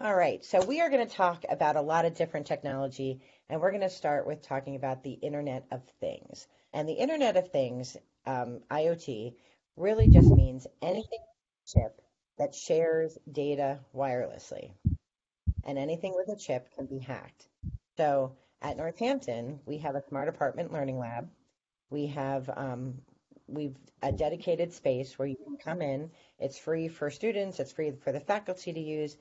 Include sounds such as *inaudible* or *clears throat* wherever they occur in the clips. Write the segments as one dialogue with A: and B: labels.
A: All right, so we are going to talk about a lot of different technology, and we're going to start with talking about the Internet of Things. And the Internet of Things, um, IoT, really just means anything chip that shares data wirelessly. And anything with a chip can be hacked. So at Northampton, we have a smart apartment learning lab. We have um, we've a dedicated space where you can come in. It's free for students. It's free for the faculty to use.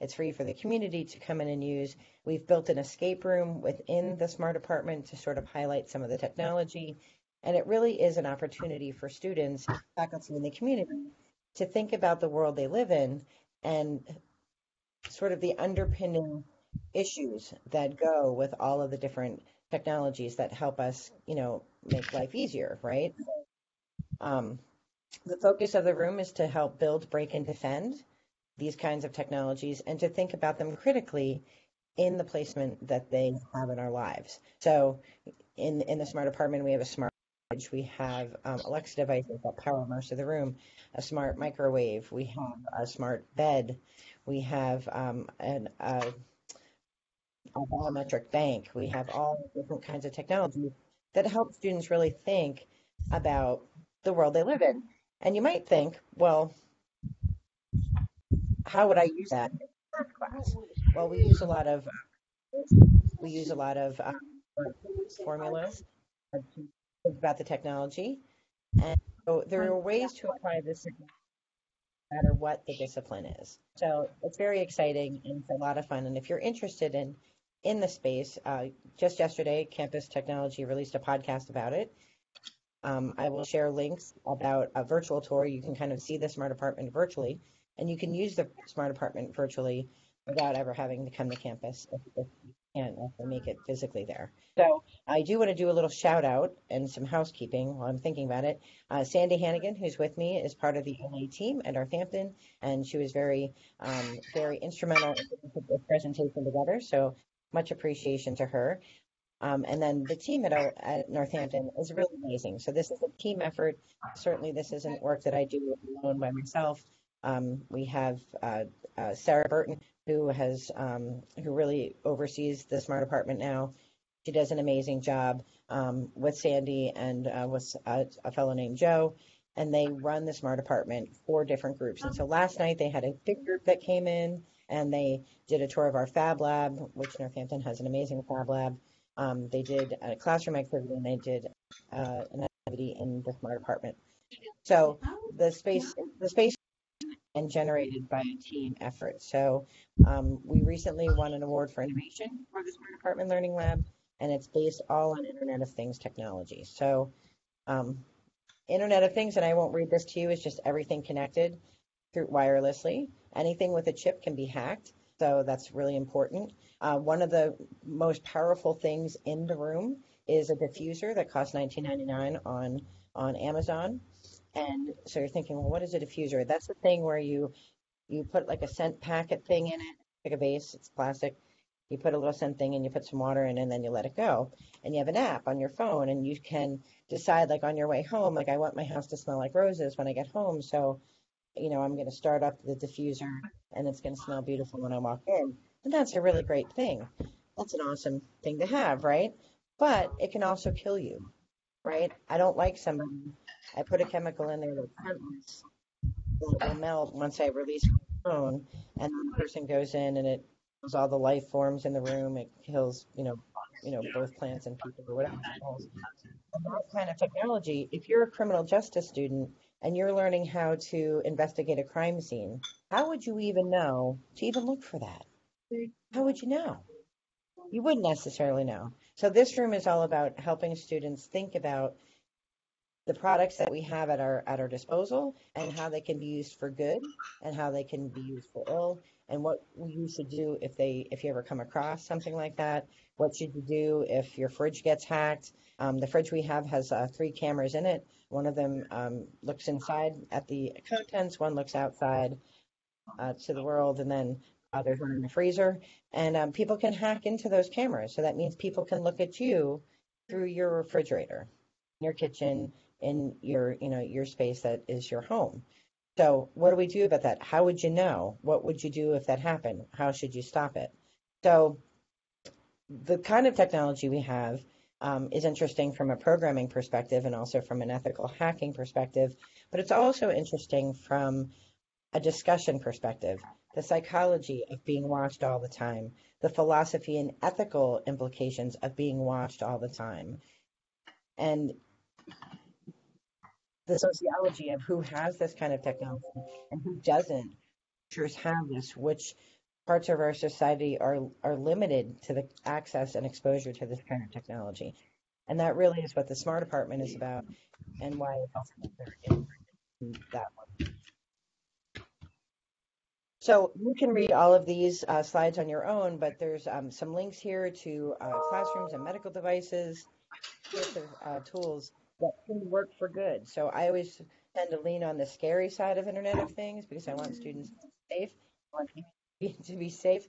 A: It's free for the community to come in and use. We've built an escape room within the smart apartment to sort of highlight some of the technology. And it really is an opportunity for students, faculty, and the community to think about the world they live in and sort of the underpinning issues that go with all of the different technologies that help us, you know, make life easier, right? Um, the focus of the room is to help build, break, and defend these kinds of technologies and to think about them critically in the placement that they have in our lives. So, in in the smart apartment, we have a smart fridge, we have um, Alexa devices that power most of the room, a smart microwave, we have a smart bed, we have um, an, a, a biometric bank, we have all different kinds of technology that help students really think about the world they live in. And you might think, well, how would I use that in class? Well, we use a lot of we use a lot of um, formulas about the technology, and so there are ways to apply this no matter what the discipline is. So it's very exciting and it's a lot of fun. And if you're interested in in the space, uh, just yesterday, Campus Technology released a podcast about it. Um, I will share links about a virtual tour. You can kind of see the smart apartment virtually and you can use the smart apartment virtually without ever having to come to campus if, if you can, if make it physically there. So I do want to do a little shout out and some housekeeping while I'm thinking about it. Uh, Sandy Hannigan, who's with me, is part of the LA team at Northampton, and she was very, um, very instrumental in putting this presentation together. So much appreciation to her. Um, and then the team at, our, at Northampton is really amazing. So this is a team effort. Certainly, this isn't work that I do alone by myself. Um, we have uh, uh, Sarah Burton, who has um, who really oversees the smart apartment now. She does an amazing job um, with Sandy and uh, with a, a, fellow named Joe, and they run the smart apartment for different groups. And so last night they had a big group that came in and they did a tour of our Fab Lab, which Northampton has an amazing Fab Lab. Um, they did a classroom activity and they did uh, an activity in the smart apartment. So the space, the space and generated by a team effort. So um, we recently won an award for innovation for the Smart Apartment Learning Lab, and it's based all on Internet of Things technology. So um, Internet of Things, and I won't read this to you, is just everything connected through wirelessly. Anything with a chip can be hacked, so that's really important. Uh, one of the most powerful things in the room is a diffuser that costs $19.99 on on Amazon. And so you're thinking, well, what is a diffuser? That's the thing where you you put like a scent packet thing in it, like a base, it's plastic. You put a little scent thing and you put some water in and then you let it go. And you have an app on your phone and you can decide like on your way home, like I want my house to smell like roses when I get home. So, you know, I'm going to start up the diffuser and it's going to smell beautiful when I walk in. And that's a really great thing. That's an awesome thing to have, right? But it can also kill you, right? I don't like somebody I put a chemical in there that scentless will melt once I release the phone, and the person goes in and it kills all the life forms in the room. It kills, you know, you know, both plants and people or whatever. That kind of technology. If you're a criminal justice student and you're learning how to investigate a crime scene, how would you even know to even look for that? How would you know? You wouldn't necessarily know. So this room is all about helping students think about the products that we have at our at our disposal and how they can be used for good and how they can be used for ill and what you should do if they if you ever come across something like that. What should you do if your fridge gets hacked? Um, the fridge we have has uh, three cameras in it. One of them um, looks inside at the contents one looks outside uh, to the world and then uh, there's one in the freezer. And um, people can hack into those cameras. So that means people can look at you through your refrigerator your kitchen in your you know your space that is your home So, what do we do about that? How would you know? What would you do if that happened? How should you stop it? So, the kind of technology we have um, is interesting from a programming perspective and also from an ethical hacking perspective, but it's also interesting from a discussion perspective, the psychology of being watched all the time, the philosophy and ethical implications of being watched all the time, and the sociology of who has this kind of technology and who doesn't. Cultures have this, which parts of our society are are limited to the access and exposure to this kind of technology. And that really is what the smart apartment is about and why that one. So you can read all of these uh, slides on your own, but there's um, some links here to uh, classrooms and medical devices, of uh, tools that can work for good. So I always tend to lean on the scary side of Internet of Things because I want students to be safe, I want to be safe.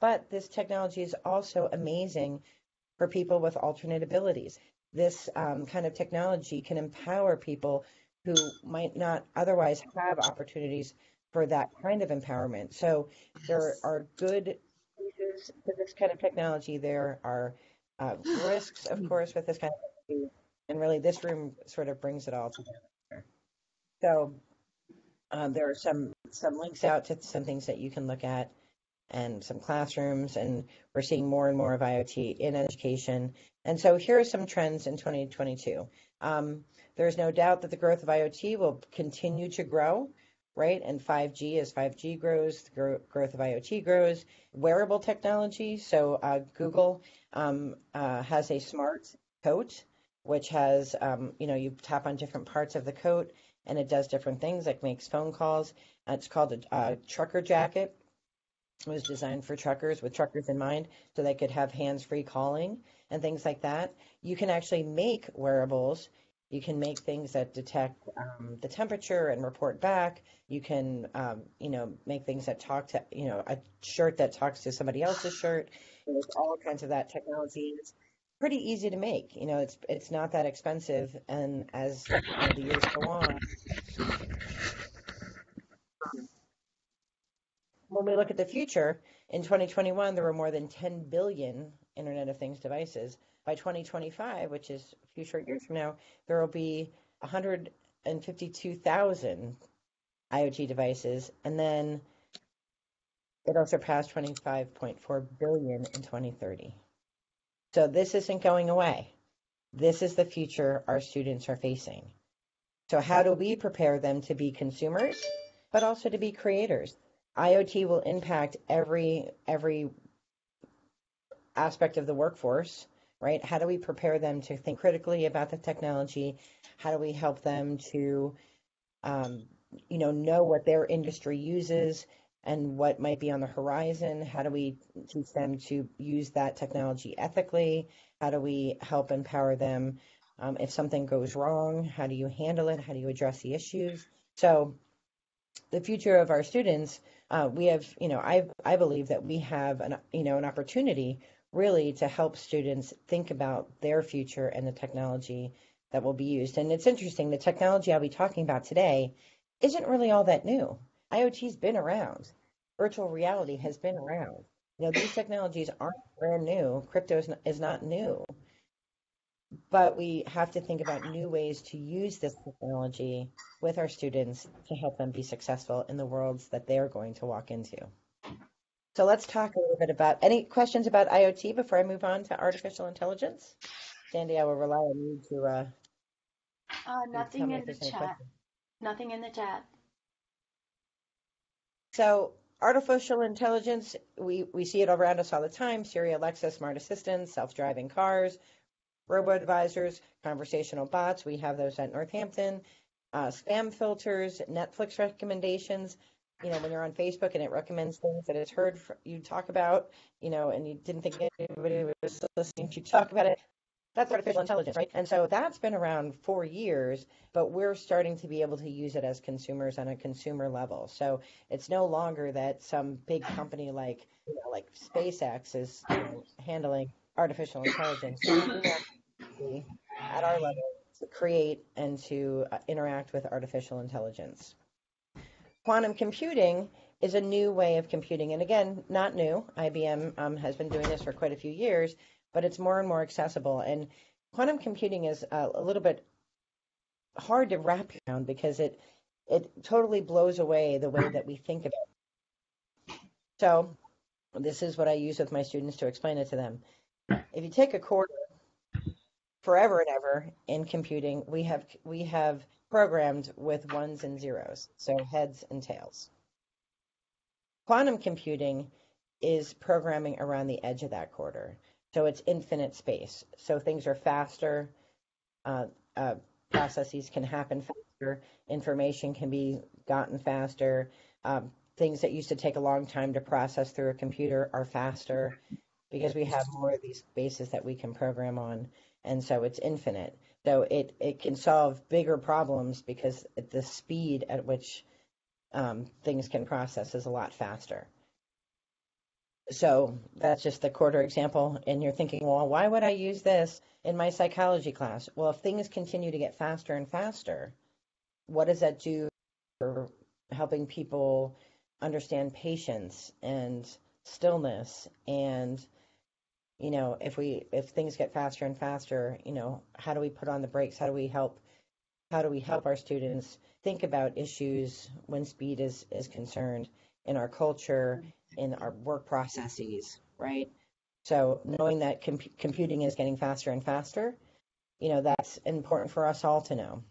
A: But this technology is also amazing for people with alternate abilities. This um, kind of technology can empower people who might not otherwise have opportunities for that kind of empowerment. So there are good uses to this kind of technology. There are uh, risks, of course, with this kind of technology. And really, this room sort of brings it all together. So um, there are some some links out to some things that you can look at and some classrooms, and we're seeing more and more of IoT in education. And so here are some trends in 2022. Um, there's no doubt that the growth of IoT will continue to grow right? And 5G, as 5G grows, the gro- growth of IoT grows. Wearable technology, so uh, Google um, uh, has a smart coat, which has, um, you know, you tap on different parts of the coat and it does different things, like makes phone calls. Uh, it's called a, a trucker jacket. It was designed for truckers with truckers in mind so they could have hands free calling and things like that. You can actually make wearables you can make things that detect um, the temperature and report back. You can, um, you know, make things that talk to, you know, a shirt that talks to somebody else's shirt. There's all kinds of that technology. Pretty easy to make. You know, it's it's not that expensive, and as you know, the years go on, when we look at the future, in 2021 there were more than 10 billion Internet of Things devices by 2025, which is a few short years from now, there will be 152,000 IoT devices, and then it'll surpass 25.4 billion in 2030. So this isn't going away. This is the future our students are facing. So how do we prepare them to be consumers, but also to be creators? IoT will impact every every aspect of the workforce right? How do we prepare them to think critically about the technology? How do we help them to, um, you know, know what their industry uses and what might be on the horizon? How do we teach them to use that technology ethically? How do we help empower them um, if something goes wrong? How do you handle it? How do you address the issues? So, the future of our students, uh, we have, you know, I I believe that we have an, you know, an opportunity really to help students think about their future and the technology that will be used. And it's interesting, the technology I'll be talking about today isn't really all that new. IoT's been around. Virtual reality has been around. You know, these technologies aren't brand new. Crypto is not, is not new. But we have to think about new ways to use this technology with our students to help them be successful in the worlds that they're going to walk into. So let's talk a little bit about any questions about IoT before I move on to artificial intelligence. Sandy, I will rely on you to. Uh,
B: uh nothing in the chat. Nothing in the chat.
A: So artificial intelligence, we, we see it around us all the time. Siri, Alexa, smart assistants, self-driving cars, robo advisors, conversational bots. We have those at Northampton. Uh, spam filters, Netflix recommendations you know, when you're on Facebook and it recommends things that it's heard you talk about, you know, and you didn't think anybody was listening to you talk about it. That's artificial intelligence, right? And so that's been around for years, but we're starting to be able to use it as consumers on a consumer level. So it's no longer that some big company like, you know, like SpaceX is you know, handling artificial intelligence. at our level to create and to uh, interact with artificial intelligence. quantum computing is a new way of computing. And again, not new. IBM um, has been doing this for quite a few years, but it's more and more accessible. And quantum computing is a, a little bit hard to wrap around because it it totally blows away the way that we think about it. So this is what I use with my students to explain it to them. If you take a quarter forever and ever in computing, we have we have programmed with ones and zeros, so heads and tails. Quantum computing is programming around the edge of that quarter. So it's infinite space. So things are faster, uh, uh, processes can happen faster, information can be gotten faster. Um, things that used to take a long time to process through a computer are faster because we have more of these bases that we can program on. And so it's infinite. So it, it can solve bigger problems because the speed at which um, things can process is a lot faster. So that's just the quarter example. And you're thinking, well, why would I use this in my psychology class? Well, if things continue to get faster and faster, what does that do for helping people understand patience and stillness and you know if we if things get faster and faster you know how do we put on the brakes how do we help how do we help our students think about issues when speed is is concerned in our culture in our work processes right so knowing that comp- computing is getting faster and faster you know that's important for us all to know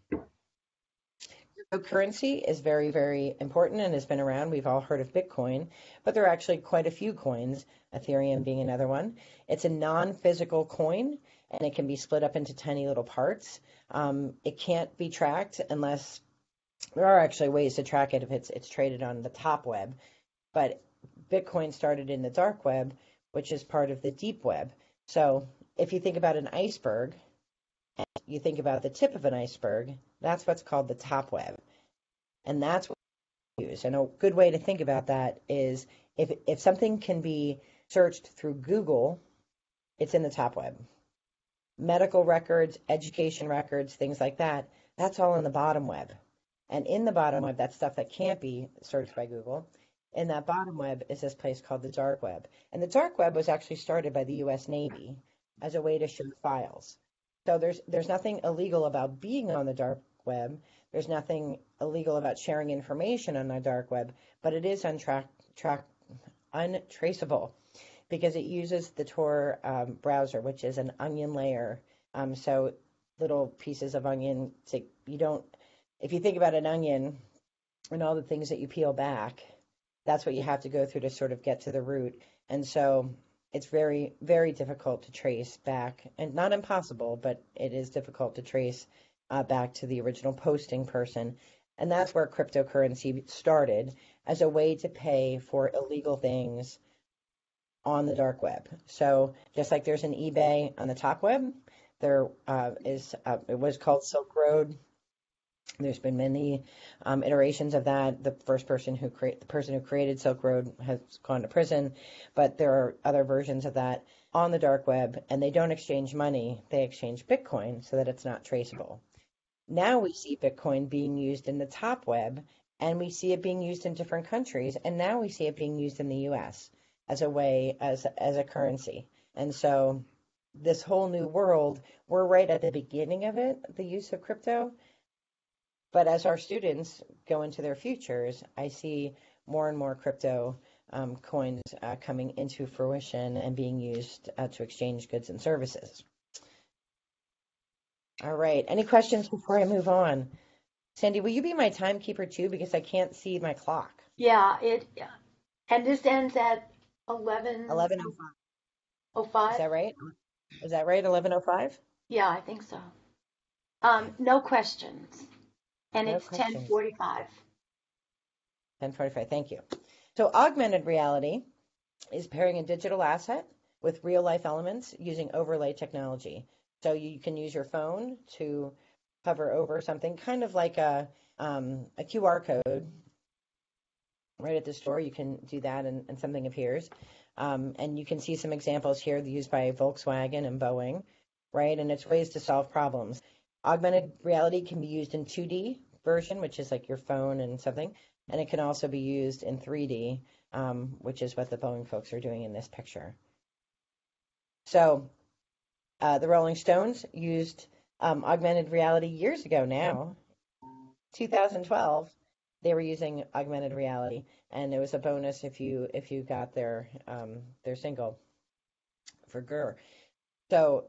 A: cryptocurrency is very, very important and has been around. We've all heard of Bitcoin, but there are actually quite a few coins, Ethereum being another one. It's a non physical coin and it can be split up into tiny little parts. Um, it can't be tracked unless there are actually ways to track it if it's it's traded on the top web. But Bitcoin started in the dark web, which is part of the deep web. So if you think about an iceberg, you think about the tip of an iceberg, that's what's called the top web. And that's what we use. And a good way to think about that is if, if something can be searched through Google, it's in the top web. Medical records, education records, things like that, that's all in the bottom web. And in the bottom web, that's stuff that can't be searched by Google. In that bottom web is this place called the dark web. And the dark web was actually started by the US Navy as a way to share files. So there's there's nothing illegal about being on the dark web. There's nothing illegal about sharing information on the dark web, but it is untrack, track, untraceable because it uses the Tor um, browser, which is an onion layer. Um, so little pieces of onion. So you don't. If you think about an onion and all the things that you peel back, that's what you have to go through to sort of get to the root. And so it's very, very difficult to trace back, and not impossible, but it is difficult to trace uh, back to the original posting person. And that's where cryptocurrency started as a way to pay for illegal things on the dark web. So just like there's an eBay on the top web, there uh, is uh, it was called Silk Road there's been many um, iterations of that. The first person who create the person who created Silk Road has gone to prison, but there are other versions of that on the dark web, and they don't exchange money; they exchange Bitcoin so that it's not traceable. Now we see Bitcoin being used in the top web, and we see it being used in different countries, and now we see it being used in the U.S. as a way as as a currency, and so this whole new world, we're right at the beginning of it, the use of crypto but as our students go into their futures, I see more and more crypto um, coins uh, coming into fruition and being used uh, to exchange goods and services. All right. Any questions before I move on? Sandy, will you be my timekeeper too? Because I can't see my clock.
B: Yeah, it, and this ends at 11.
A: 11.05. 05? Is that right? Is that right? 11.05?
B: Yeah, I think so. Um, no questions. And No it's ten forty-five.
A: 1045, thank you. So augmented reality is pairing a digital asset with real life elements using overlay technology. So you can use your phone to hover over something, kind of like a, um, a QR code right at the store. You can do that and, and something appears. Um, and you can see some examples here used by Volkswagen and Boeing, right? And it's ways to solve problems. Augmented reality can be used in 2D version, which is like your phone and something, and it can also be used in 3D, um, which is what the Boeing folks are doing in this picture. So uh, the Rolling Stones used um, augmented reality years ago now, 2012. They were using augmented reality, and it was a bonus if you if you got their um, their single for Gurr. So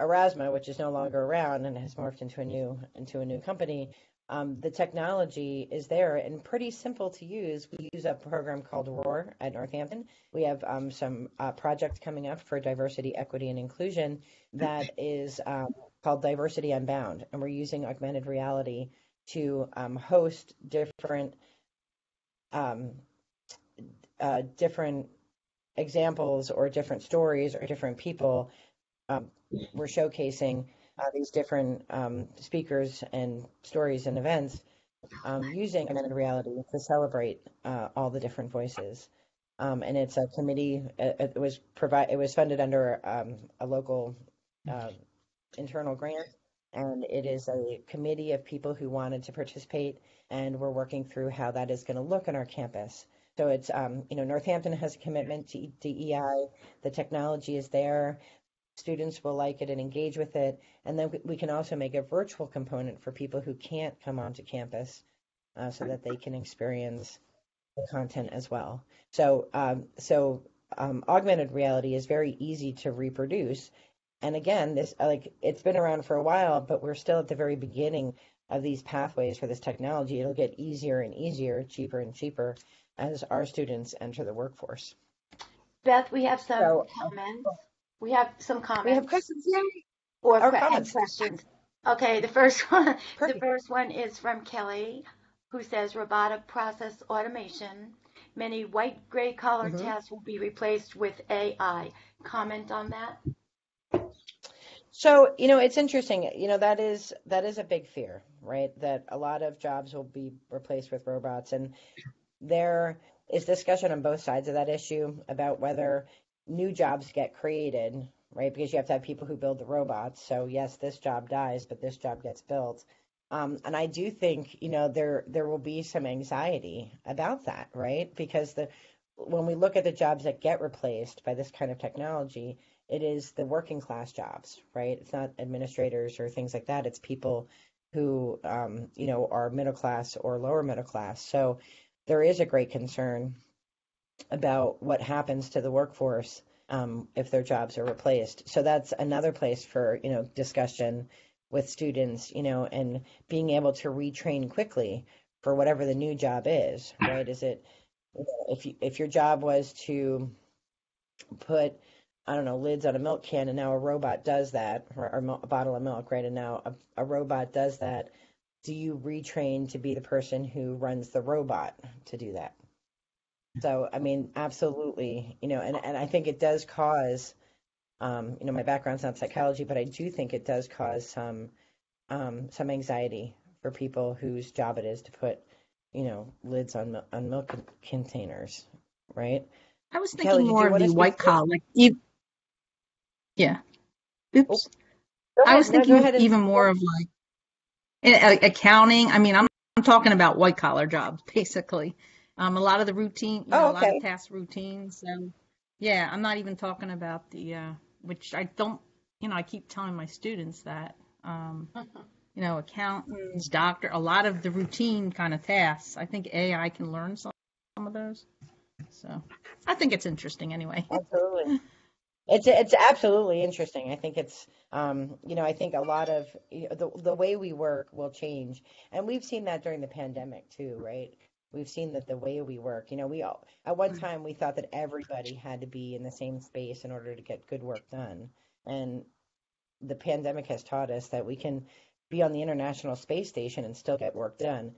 A: Aurasma, which is no longer around and has morphed into a new into a new company, um, the technology is there and pretty simple to use. We use a program called ROAR at Northampton. We have um, some uh, projects coming up for diversity, equity, and inclusion that is um, called Diversity Unbound, and we're using augmented reality to um, host different um, uh, different examples or different stories or different people um, we're showcasing uh, these different um, speakers and stories and events um, using augmented reality to celebrate uh, all the different voices. Um, and it's a committee. It, it was provide. It was funded under um, a local uh, internal grant, and it is a committee of people who wanted to participate. And we're working through how that is going to look on our campus. So it's, um, you know, Northampton has a commitment to DEI. The technology is there students will like it and engage with it. And then we can also make a virtual component for people who can't come onto campus uh, so that they can experience the content as well. So, um, so um, augmented reality is very easy to reproduce. And again, this like it's been around for a while, but we're still at the very beginning of these pathways for this technology. It'll get easier and easier, cheaper and cheaper as our students enter the workforce.
B: Beth, we have some so, comments. We have some comments.
A: We have questions. Yay.
B: Or, or comments. questions. Okay, the first *laughs* one. Perfect. The first one is from Kelly, who says robotic process automation. Many white gray collar mm-hmm. tasks will be replaced with AI. Comment on that.
A: So you know it's interesting. You know that is that is a big fear, right? That a lot of jobs will be replaced with robots, and there is discussion on both sides of that issue about whether new jobs get created, right? Because you have to have people who build the robots. So yes, this job dies, but this job gets built. Um, and I do think you know there there will be some anxiety about that, right? Because the when we look at the jobs that get replaced by this kind of technology, it is the working class jobs, right? It's not administrators or things like that. It's people who um, you know are middle class or lower middle class. So there is a great concern about what happens to the workforce um, if their jobs are replaced. So that's another place for you know discussion with students, you know, and being able to retrain quickly for whatever the new job is. Right? Is it if you, if your job was to put I don't know lids on a milk can, and now a robot does that, or, or a bottle of milk, right? And now a, a robot does that. Do you retrain to be the person who runs the robot to do that? So, I mean, absolutely, you know, and, and I think it does cause, um, you know, my background's not psychology, but I do think it does cause some, um, some anxiety for people whose job it is to put, you know, lids on on milk containers, right?
C: I was thinking Kelly, more of the white collar, like, yeah. Oops. Oh, I was thinking no, even more of like accounting. I mean, I'm, I'm talking about white collar jobs, basically. Um, a lot of the routine, you know, oh, okay. a lot of task routines. So, yeah, I'm not even talking about the, uh, which I don't, you know, I keep telling my students that, um, you know, accountants, doctor, a lot of the routine kind of tasks. I think AI can learn some, some of those. So, I think it's interesting anyway. *laughs*
A: Absolutely. It's it's absolutely interesting. I think it's um, you know I think a lot of you know, the the way we work will change, and we've seen that during the pandemic too, right? We've seen that the way we work, you know, we all, at one mm. time we thought that everybody had to be in the same space in order to get good work done. And the pandemic has taught us that we can be on the International Space Station and still get work done.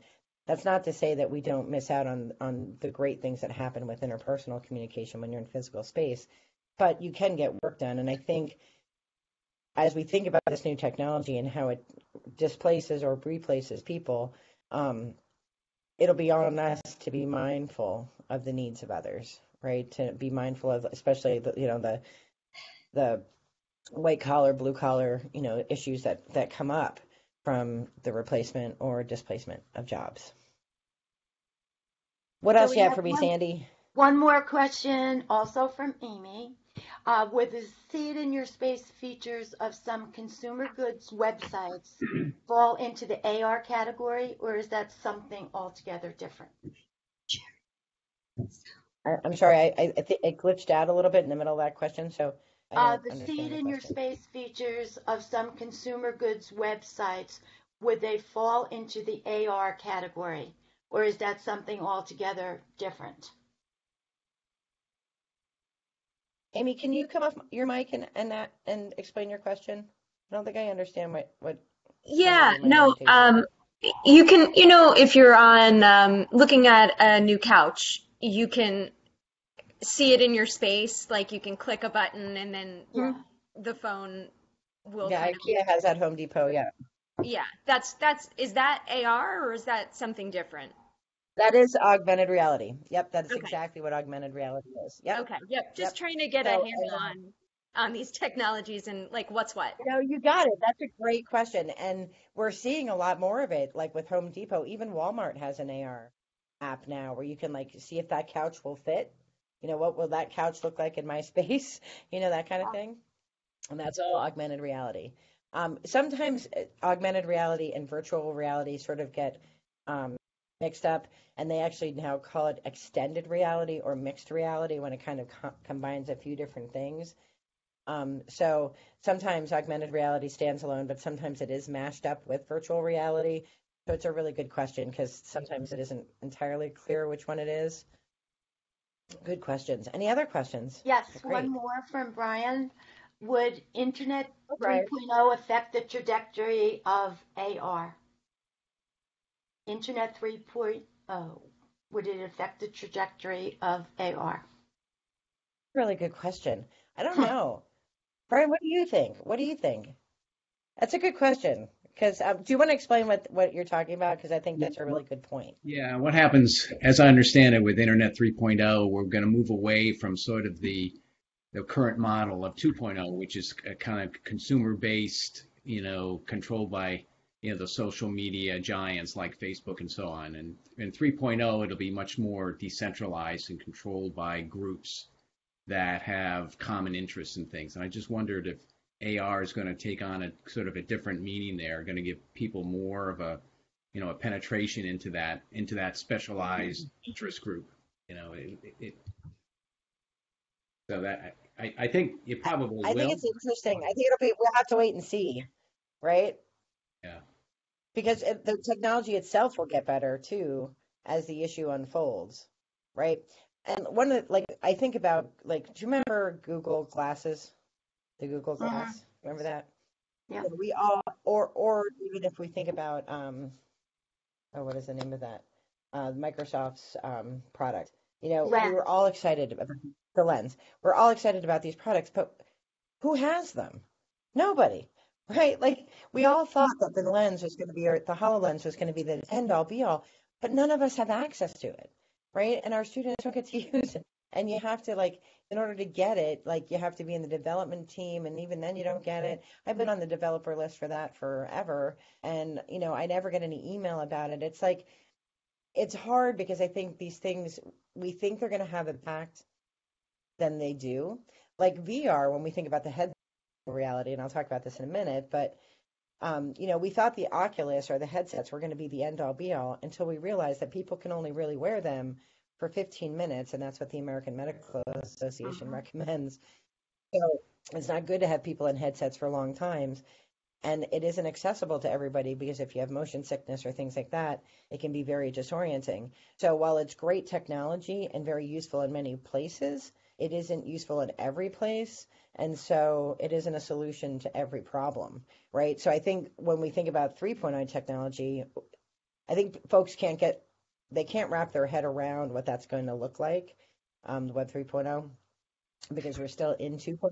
A: That's not to say that we don't miss out on, on the great things that happen with interpersonal communication when you're in physical space, but you can get work done. And I think as we think about this new technology and how it displaces or replaces people, um, it'll be on us to be mindful of the needs of others, right? To be mindful of, especially the, you know, the the white collar, blue collar, you know, issues that that come up. from the replacement or displacement of jobs. What so else you have, have for me, one, Sandy?
B: One more question, also from Amy. Uh, would the see it in your space features of some consumer goods websites *clears throat* fall into the AR category, or is that something altogether different?
A: I, am sorry, I, I, th- it glitched out a little bit in the middle of that question, so.
B: Uh, the see it in your space features of some consumer goods websites, would they fall into the AR category, or is that something altogether different?
A: Amy, can you come off your mic and and that and explain your question? I don't think I understand what what.
D: Yeah, no. Um, you can, you know, if you're on um, looking at a new couch, you can see it in your space. Like you can click a button and then yeah. the phone will.
A: Yeah, IKEA has at Home Depot. Yeah.
D: Yeah, that's that's is that AR or is that something different?
A: That is augmented reality. Yep, that is okay. exactly what augmented reality is. Yep.
D: Okay. Yep. Just yep. trying to get so, a handle uh, on on these technologies and like what's what.
A: No, you got it. That's a great question, and we're seeing a lot more of it. Like with Home Depot, even Walmart has an AR app now where you can like see if that couch will fit. You know, what will that couch look like in my *laughs* space? You know, that kind of thing. And that's all augmented reality. Um, sometimes uh, augmented reality and virtual reality sort of get um, mixed up, and they actually now call it extended reality or mixed reality when it kind of co- combines a few different things. Um, so sometimes augmented reality stands alone, but sometimes it is mashed up with virtual reality. So it's a really good question because sometimes it isn't entirely clear which one it is. Good questions. Any other questions?
B: Yes, one more from Brian. Would Internet 3.0 affect the trajectory of AR? Internet 3.0, would it affect the trajectory of AR?
A: Really good question. I don't *laughs* know. Brian, what do you think? What do you think? That's a good question. Because um, do you want to explain what, what you're talking about? Because I think that's a really good point.
E: Yeah, what happens, as I understand it, with Internet 3.0, we're going to move away from sort of the the current model of 2.0, which is a kind of consumer based, you know, controlled by you know the social media giants like Facebook and so on. And in 3.0, it'll be much more decentralized and controlled by groups that have common interests in things. And I just wondered if AR is going to take on a sort of a different meaning there, going to give people more of a you know a penetration into that into that specialized interest group. You know, it, it, so that I, I think it probably
A: I think it's interesting. I think it'll be we'll have to wait and see, right?
E: Yeah.
A: Because it, the technology itself will get better too as the issue unfolds, right? And one of the, like I think about like do you remember Google Glasses? The Google uh-huh. Glass. Uh-huh. Remember that?
B: Yeah.
A: we all or or even if we think about um oh what is the name of that? Uh Microsoft's um product. You know, lens. we were all excited about the lens. We're all excited about these products, but who has them? Nobody right? Like we all thought that the lens was going to be, or the HoloLens was going to be the end all be all, but none of us have access to it, right? And our students don't get to *laughs* use it. And you have to like, in order to get it, like you have to be in the development team, and even then you don't get it. I've been on the developer list for that forever, and you know I never get any email about it. It's like it's hard because I think these things we think they're going to have an impact, then they do. Like VR, when we think about the head reality, and I'll talk about this in a minute, but um, you know, we thought the Oculus or the headsets were going to be the end all be all until we realized that people can only really wear them for 15 minutes, and that's what the American Medical Association uh-huh. recommends. So it's not good to have people in headsets for long times. And it isn't accessible to everybody because if you have motion sickness or things like that, it can be very disorienting. So while it's great technology and very useful in many places, it isn't useful in every place. And so it isn't a solution to every problem, right? So I think when we think about 3.0 technology, I think folks can't get, they can't wrap their head around what that's going to look like, um, Web 3.0, because we're still in 2.0.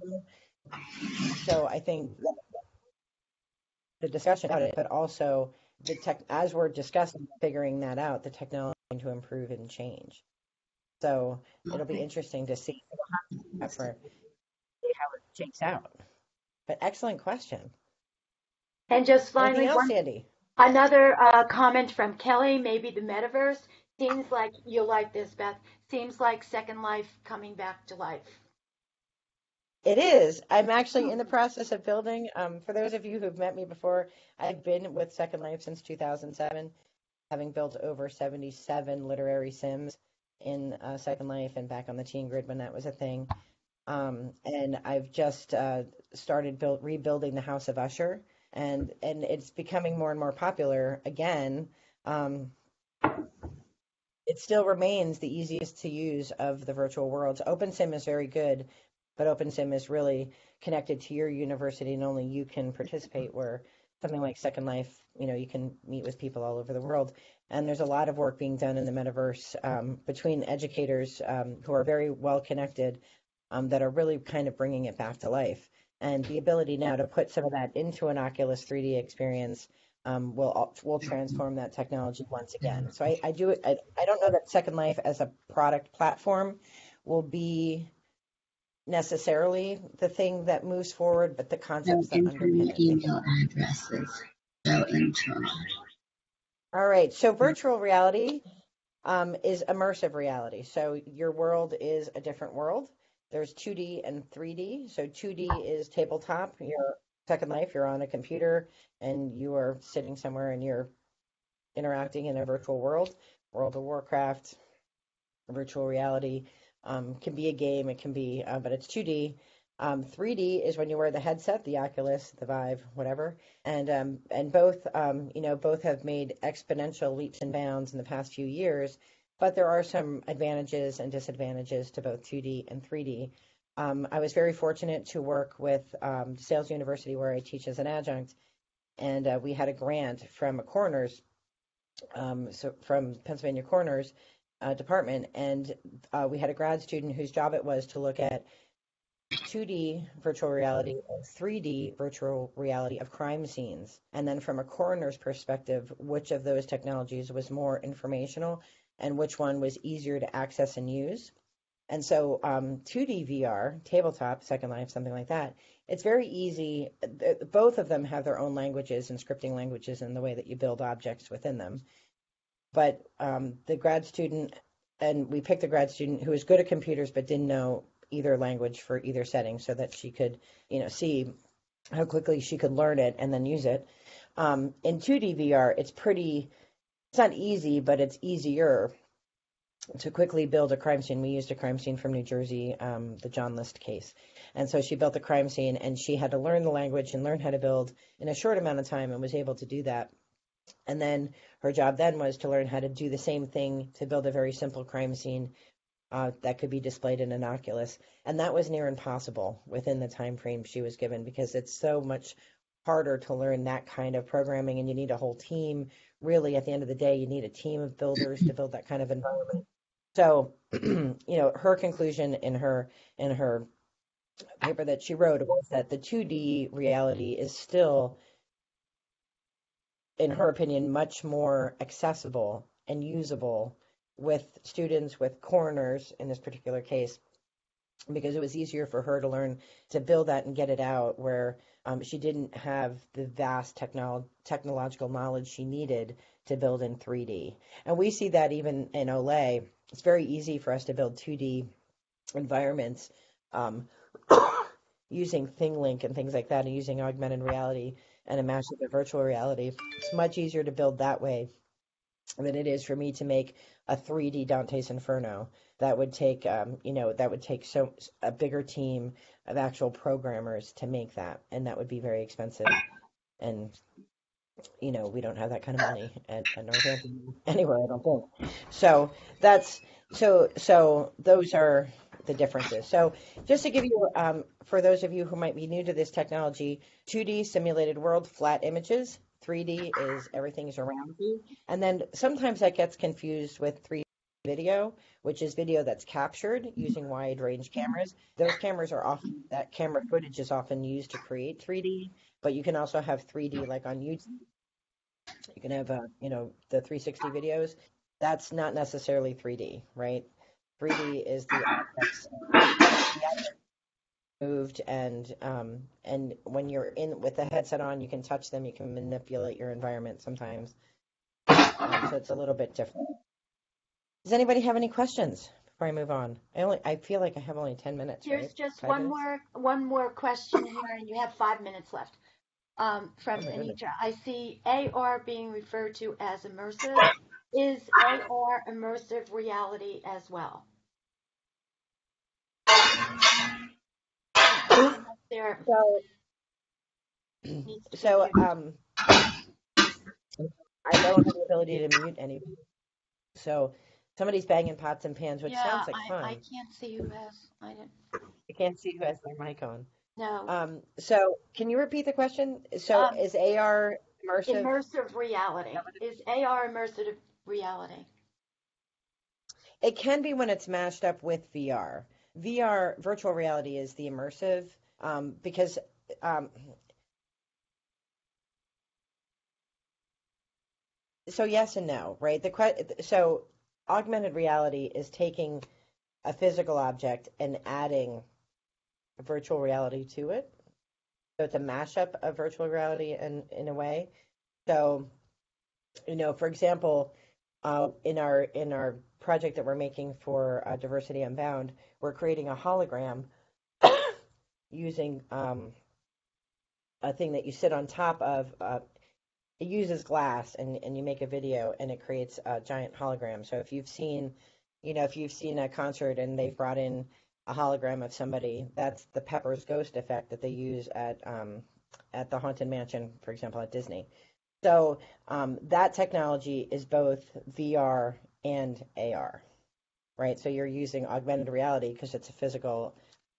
A: So I think the discussion about it, but also the tech, as we're discussing, figuring that out, the technology to improve and change. So it'll be interesting to see for see how it shakes out. But excellent question.
B: And just finally,
A: else, one, Sandy?
B: another uh, comment from Kelly, maybe the metaverse. Seems like you'll like this, Beth. Seems like Second Life coming back to life.
A: It is. I'm actually in the process of building. Um, for those of you who've met me before, I've been with Second Life since 2007, having built over 77 literary sims in uh, Second Life and back on the Teen Grid when that was a thing. Um, and I've just uh, started build, rebuilding the House of Usher, and and it's becoming more and more popular again. Um, it still remains the easiest to use of the virtual worlds. OpenSim is very good, but OpenSim is really connected to your university, and only you can participate. Where something like Second Life, you know, you can meet with people all over the world. And there's a lot of work being done in the metaverse um, between educators um, who are very well connected um, that are really kind of bringing it back to life. And the ability now to put some of that into an Oculus 3D experience um, will will transform that technology once again. So I, I do I, I don't know that Second Life as a product platform will be necessarily the thing that moves forward, but the concepts no that underpin it.
F: email addresses. No intro.
A: All right. So virtual reality um, is immersive reality. So your world is a different world. There's 2D and 3D. So 2D is tabletop. Your Second Life, you're on a computer and you are sitting somewhere and you're interacting in a virtual world. World of Warcraft, virtual reality um, can be a game. It can be, uh, but it's 2D. Um, 3D is when you wear the headset, the Oculus, the Vive, whatever, and um, and both um, you know both have made exponential leaps and bounds in the past few years. But there are some advantages and disadvantages to both 2D and 3D. Um, I was very fortunate to work with um, Sales University, where I teach as an adjunct, and uh, we had a grant from a coroners, so from Pennsylvania Coroners uh, Department, and uh, we had a grad student whose job it was to look at 2D virtual reality, 3D virtual reality of crime scenes, and then from a coroner's perspective, which of those technologies was more informational and which one was easier to access and use. And so um, 2D VR, tabletop, Second Life, something like that, it's very easy. Both of them have their own languages and scripting languages and the way that you build objects within them. But um, the grad student, and we picked a grad student who was good at computers but didn't know either language for either setting so that she could, you know, see how quickly she could learn it and then use it. Um, in 2D VR, it's pretty, it's not easy, but it's easier to quickly build a crime scene. We used a crime scene from New Jersey, um, the John List case. And so she built the crime scene and she had to learn the language and learn how to build in a short amount of time and was able to do that. And then her job then was to learn how to do the same thing to build a very simple crime scene uh, that could be displayed in an Oculus. And that was near impossible within the time frame she was given because it's so much harder to learn that kind of programming and you need a whole team. Really, at the end of the day, you need a team of builders to build that kind of environment. So, *clears throat* you know, her conclusion in her in her paper that she wrote was that the 2D reality is still, in her opinion, much more accessible and usable with students, with coroners in this particular case, because it was easier for her to learn to build that and get it out where um, she didn't have the vast technolo- technological knowledge she needed to build in 3D. And we see that even in Olay it's very easy for us to build 2D environments um, *coughs* using ThingLink and things like that, and using augmented reality and a mash of virtual reality. It's much easier to build that way than it is for me to make a 3D Dante's Inferno. That would take, um, you know, that would take so a bigger team of actual programmers to make that, and that would be very expensive. And you know, we don't have that kind of money at, at Northampton anywhere, I don't think. So that's so so those are the differences. So just to give you, um, for those of you who might be new to this technology, 2D simulated world, flat images. 3D is everything is around you, and then sometimes that gets confused with 3D video, which is video that's captured using wide range cameras. Those cameras are often that camera footage is often used to create 3D but you can also have 3D like on YouTube. You can have, uh, you know, the 360 videos. That's not necessarily 3D, right? 3D is the objects, moved and um, and when you're in with the headset on, you can touch them. You can manipulate your environment sometimes. Um, so it's a little bit different. Does anybody have any questions before I move on? I only I feel like I have only ten minutes.
B: There's
A: right?
B: just
A: Five
B: one
A: minutes?
B: more one more question here, and you have five minutes left. Um, from
A: Oh.
B: Anitra, I see AR being referred to as immersive. Is AR immersive reality as well? There
A: So
B: needs
A: so um, I don't have the ability to mute anybody. So somebody's banging pots and pans, which
B: yeah,
A: sounds like
B: I,
A: fun.
B: I can't see who has. I didn't.
A: I can't see who has their mic on.
B: No.
A: Um, so can you repeat the question? So
B: Um,
A: is AR immersive?
B: immersive reality is AR immersive reality.
A: It can be when it's mashed up with VR. VR, virtual reality, is the immersive um, because um, so yes and no, right? The que- so augmented reality is taking a physical object and adding a virtual reality to it. So it's a mashup of virtual reality in in a way. So, you know, for example, uh, in our in our project that we're making for uh, Diversity Unbound, we're creating a hologram *coughs* using um, a thing that you sit on top of. Uh, it uses glass, and and you make a video, and it creates a giant hologram. So if you've seen, you know, if you've seen a concert and they've brought in a hologram of somebody, that's the Pepper's Ghost effect that they use at um, at the Haunted Mansion, for example, at Disney. So um, that technology is both VR and AR, right? So you're using augmented reality because it's a physical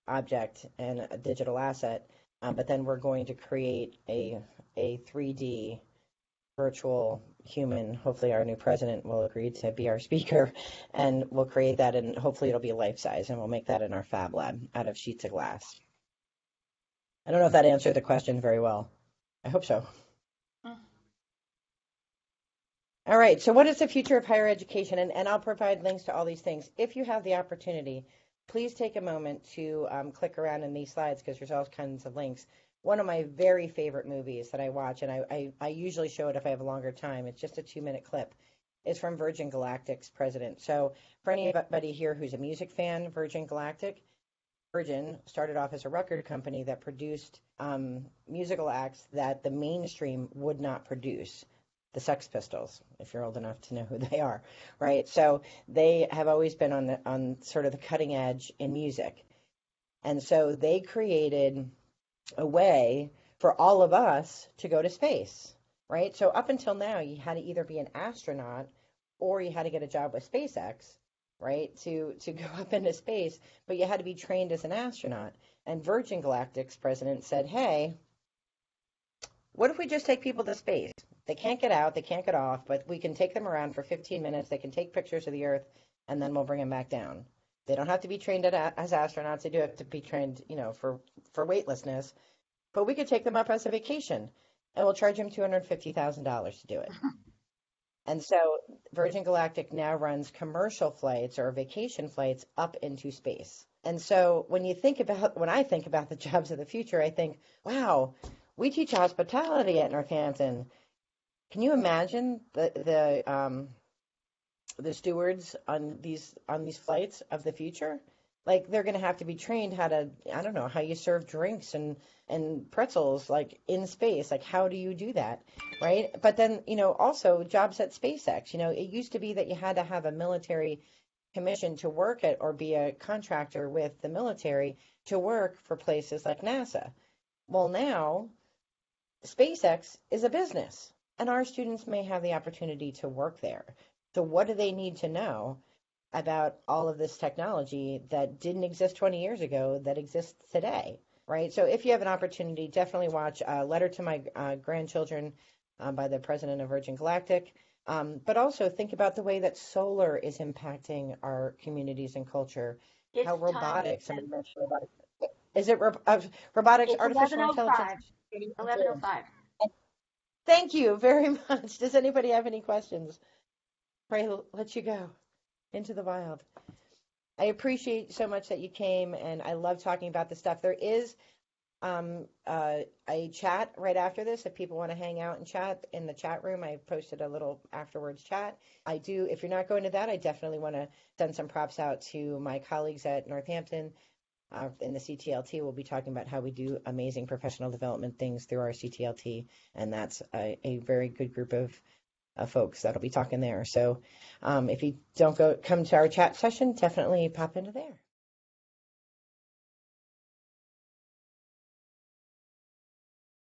A: object and a digital asset, uh, but then we're going to create a a 3D virtual human. Hopefully, our new president will agree to be our speaker, *laughs* and we'll create that, and hopefully, it'll be life size, and we'll make that in our fab lab out of sheets of glass. I don't know if that answered the question very well. I hope so. All right, so what is the future of higher education? And, and I'll provide links to all these things. If you have the opportunity, please take a moment to um, click around in these slides because there's all kinds of links. One of my very favorite movies that I watch, and I, I, I usually show it if I have a longer time, it's just a two minute clip, is from Virgin Galactic's president. So, for anybody here who's a music fan, Virgin Galactic, Virgin started off as a record company that produced um, musical acts that the mainstream would not produce. The Sex Pistols, if you're old enough to know who they are, right? So they have always been on the on sort of the cutting edge in music, and so they created a way for all of us to go to space, right? So up until now, you had to either be an astronaut or you had to get a job with SpaceX, right, to to go *laughs* up into space, but you had to be trained as an astronaut. And Virgin Galactic's president said, "Hey, what if we just take people to space? They can't get out, they can't get off, but we can take them around for 15 minutes. They can take pictures of the Earth, and then we'll bring them back down. They don't have to be trained as astronauts. They do have to be trained, you know, for for weightlessness. But we could take them up as a vacation, and we'll charge them $250,000 to do it." *laughs* And so Virgin Galactic now runs commercial flights or vacation flights up into space. And so when you think about, when I think about the *laughs* jobs of the future, I think, wow, we teach hospitality at Northampton. Can you imagine the the um, the stewards on these on these flights of the future? Like they're going to have to be trained how to I don't know how you serve drinks and and pretzels like in space. Like how do you do that, right? But then you know also jobs at SpaceX. You know it used to be that you had to have a military commission to work at or be a contractor with the military to work for places like NASA. Well now SpaceX is a business and our students may have the opportunity to work there. So, what do they need to know about all of this technology that didn't exist 20 years ago that exists today? Right. So, if you have an opportunity, definitely watch uh, Letter to My uh, Grandchildren uh, by the president of Virgin Galactic. Um, but also think about the way that solar is impacting our communities and culture.
B: It's
A: how robotics, robotics is it ro- uh, robotics,
B: It's
A: artificial
B: 11:05.
A: intelligence?
B: 1105.
A: Thank you very *laughs* much. Does anybody have any questions? Pray let you go into the wild. I appreciate so much that you came, and I love talking about this stuff. There is um, uh, a chat right after this if people want to hang out and chat in the chat room. I posted a little afterwards chat. I do, if you're not going to that, I definitely want to send some props out to my colleagues at Northampton. Uh, in the CTLT, we'll be talking about how we do amazing professional development things through our CTLT, and that's a, a very good group of uh, folks that'll be talking there. So um, if you don't go come to our chat session, definitely pop into there.